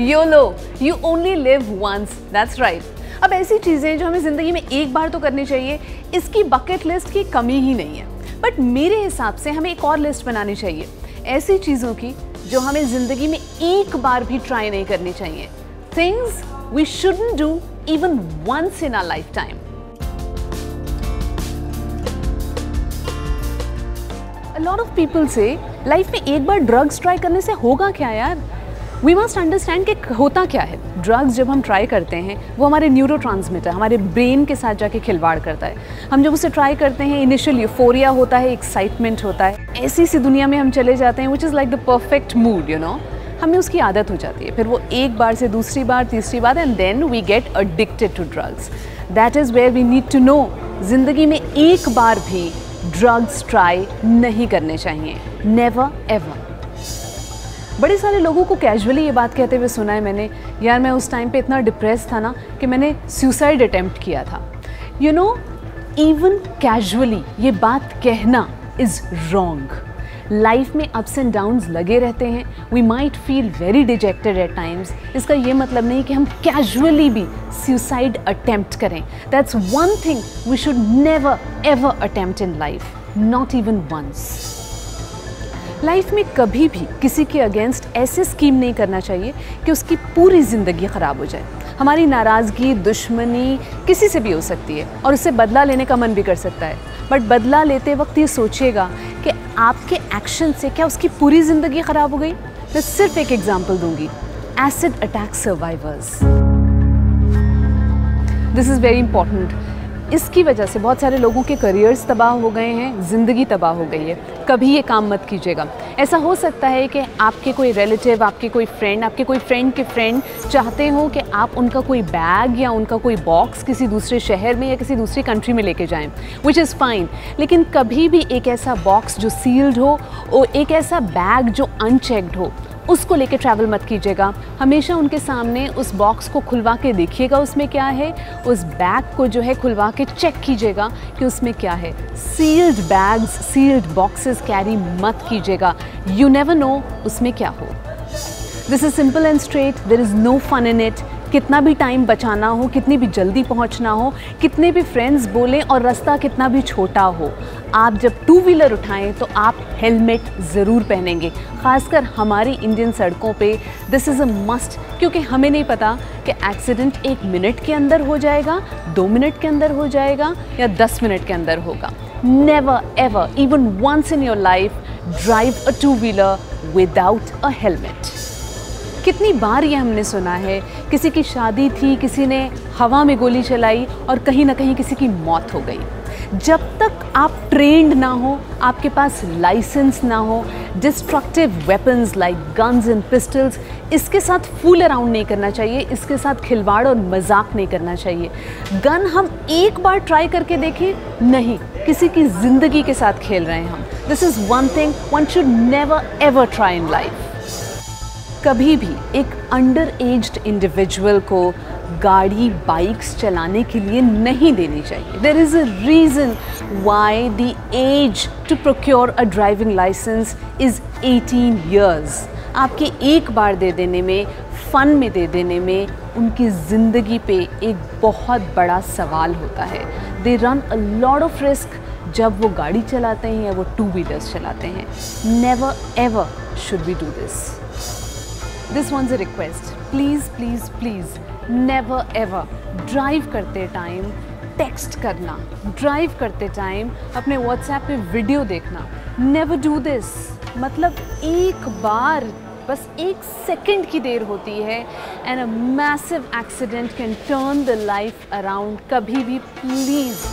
YOLO you only live once that's right अब ऐसी चीज़ें जो हमें ज़िंदगी में एक बार तो करनी चाहिए, इसकी बकेट लिस्ट की कमी ही नहीं है। बट मेरे हिसाब से हमें एक और लिस्ट बनानी चाहिए। ऐसी चीज़ों की जो हमें ज़िंदगी में एक बार भी ट्राई नहीं करनी चाहिए। Things we shouldn't do even once in our life time lot of people से लाइफ में एक बार ड्रग्स ट्राई करने से होगा क्या यार? वी मस्ट अंडरस्टैंड कि होता क्या है। ड्रग्स जब हम ट्राई करते हैं, वो हमारे न्यूरो हमारे ब्रेन के साथ जाके खिलवाड़ करता है। हम जब उसे ट्राई करते हैं इनिशियल यूफोरिया होता है एक्साइटमेंट होता है। ऐसी सी दुनिया में हम चले जाते हैं which is like the perfect mood you know हमें उसकी आदत हो जाती है। फिर वो एक बार से दूसरी बार, तीसरी बार and then we get addicted to drugs that is where we need to know ज़िंदगी में एक बार भी ड्रग्स ट्राई नहीं करने चाहिए। नेवर एवर बड़े सारे लोगों को कैजुअली ये बात कहते हुए सुना है मैंने। यार, मैं उस टाइम पे इतना डिप्रेस था ना कि मैंने सुसाइड अटेम्प्ट किया था। यू नो इवन कैजुअली ये बात कहना इज़ रॉन्ग लाइफ में अप्स एंड डाउन्स लगे रहते हैं। We might feel very dejected at times इसका ये मतलब नहीं कि हम कैजुअली भी सुसाइड अटेम्प्ट करें। That's one thing we should never ever attempt in life not even once life में कभी भी किसी के अगेंस्ट ऐसे स्कीम नहीं करना चाहिए कि उसकी पूरी ज़िंदगी ख़राब हो जाए। हमारी नाराज़गी, दुश्मनी किसी से भी हो सकती है और उससे बदला लेने का मन भी कर सकता है। बट बदला लेते वक्त ये सोचिएगा कि आपके एक्शन से क्या उसकी पूरी ज़िंदगी ख़राब हो गई? मैं सिर्फ़ एक एग्ज़ाम्पल दूँगी acid attack survivors this is very important इसकी वजह से बहुत सारे लोगों के करियर्स तबाह हो गए हैं, ज़िंदगी तबाह हो गई है। कभी ये काम मत कीजिएगा। ऐसा हो सकता है कि आपके कोई रिलेटिव आपके कोई फ्रेंड आपके कोई फ्रेंड के फ्रेंड चाहते हो कि आप उनका कोई बैग या उनका कोई बॉक्स किसी दूसरे शहर में या किसी दूसरी कंट्री में लेके जाएँ विच इज़ फाइन लेकिन कभी भी एक ऐसा बॉक्स जो सील्ड हो और एक ऐसा बैग जो अनचेक्ड हो उसको लेके ट्रैवल मत कीजिएगा। हमेशा उनके सामने उस बॉक्स को खुलवा के देखिएगा, उसमें क्या है? उस बैग को जो है खुलवा के चेक कीजिएगा कि उसमें क्या है। Sealed bags sealed boxes carry मत कीजिएगा। यू नेवर नो उसमें क्या हो। This is simple and straight there is no fun in it कितना भी टाइम बचाना हो, कितनी भी जल्दी पहुँचना हो, कितने भी फ्रेंड्स बोलें और रास्ता कितना भी छोटा हो, आप जब टू व्हीलर उठाएँ तो आप हेलमेट ज़रूर पहनेंगे। ख़ासकर हमारी इंडियन सड़कों पे दिस इज़ अ मस्ट क्योंकि हमें नहीं पता कि एक्सीडेंट एक मिनट के अंदर हो जाएगा, दो मिनट के अंदर हो जाएगा या दस मिनट के अंदर होगा। Never ever even once in your life drive a two wheeler without a helmet कितनी बार ये हमने सुना है? किसी की शादी थी, किसी ने हवा में गोली चलाई और कहीं ना कहीं किसी की मौत हो गई। जब तक आप ट्रेंड ना हो, आपके पास लाइसेंस ना हो destructive weapons like guns and pistols इसके साथ फूल अराउंड नहीं करना चाहिए, इसके साथ खिलवाड़ और मज़ाक नहीं करना चाहिए। गन हम एक बार ट्राई करके देखें, नहीं, किसी की ज़िंदगी के साथ खेल रहे हैं हम। This is one thing one should never ever try in life कभी भी एक अंडर एज्ड इंडिविजुअल को गाड़ी बाइक्स चलाने के लिए नहीं देनी चाहिए। There is a reason why the age to procure a driving license is 18 years आपके एक बार दे देने में फ़न में दे देने में उनकी ज़िंदगी पे एक बहुत बड़ा सवाल होता है। They run a lot of risk जब वो गाड़ी चलाते हैं या वो टू व्हीलर्स चलाते हैं। Never ever should be do this this once a request please please please never ever drive करते टाइम टेक्स्ट करना. ड्राइव करते टाइम अपने व्हाट्सएप पे वीडियो देखना. नेवर डू दिस मतलब एक बार, बस एक सेकंड की देर होती है and a massive accident can turn the life around कभी भी प्लीज़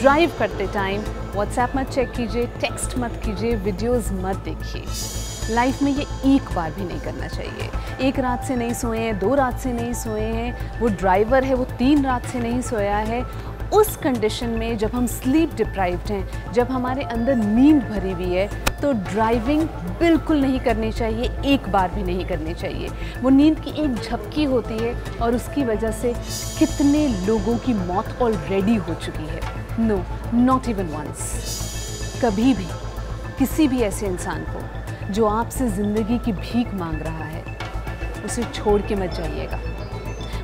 ड्राइव करते टाइम व्हाट्सएप मत चेक कीजिए टेक्स्ट मत कीजिए वीडियोस मत देखिए. लाइफ में ये एक बार भी नहीं करना चाहिए। एक रात से नहीं सोए हैं, दो रात से नहीं सोए हैं, वो ड्राइवर है, वो तीन रात से नहीं सोया है। उस कंडीशन में जब हम स्लीप डिप्राइव्ड हैं, जब हमारे अंदर नींद भरी हुई है तो ड्राइविंग बिल्कुल नहीं करनी चाहिए, एक बार भी नहीं करनी चाहिए। वो नींद की एक झपकी होती है और उसकी वजह से कितने लोगों की मौत ऑलरेडी हो चुकी है। नो नॉट इवन वंस कभी भी, किसी भी ऐसे इंसान को। जो आपसे ज़िंदगी की भीख मांग रहा है, उसे छोड़ के मत जाइएगा।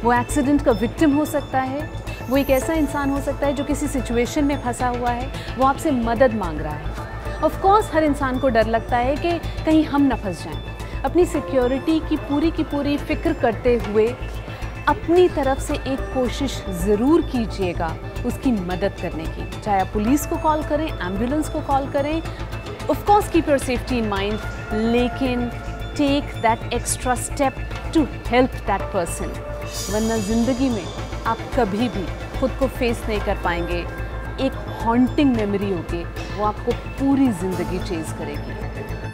वो एक्सीडेंट का विक्टिम हो सकता है, वो एक ऐसा इंसान हो सकता है जो किसी सिचुएशन में फंसा हुआ है, वो आपसे मदद मांग रहा है। ऑफ़ कोर्स हर इंसान को डर लगता है कि कहीं हम न फंस जाएँ। अपनी सिक्योरिटी की पूरी की पूरी फ़िक्र करते हुए अपनी तरफ़ से एक कोशिश ज़रूर कीजिएगा उसकी मदद करने की। चाहे आप पुलिस को कॉल करें एंबुलेंस को कॉल करें of course keep your safety in mind लेकिन take that extra step to help that person वरना ज़िंदगी में आप कभी भी खुद को फेस नहीं कर पाएँगे। एक हॉन्टिंग मेमोरी होगी, वो आपको पूरी ज़िंदगी चेज़ करेगी।